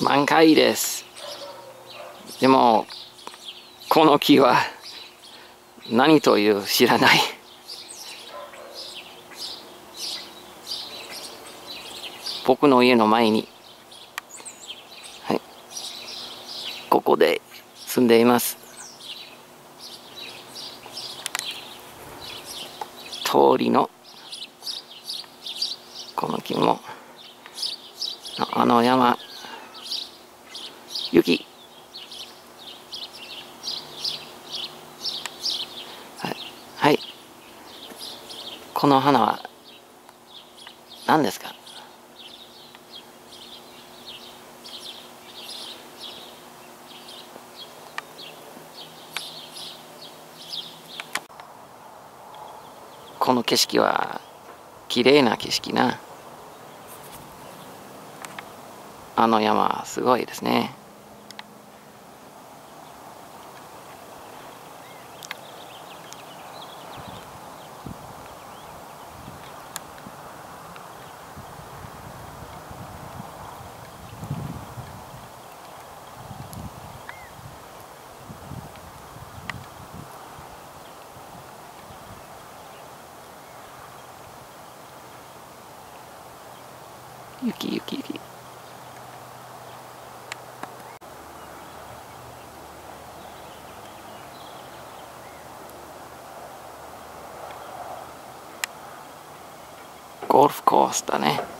満開です。でもこの木は何という知らない。僕の家の前にはいここで住んでいます。通りのこの木もあの山。雪。はい、この花は何ですか？この景色は綺麗な景色な。あの山はすごいですね。雪雪雪。ゴルフコースだね。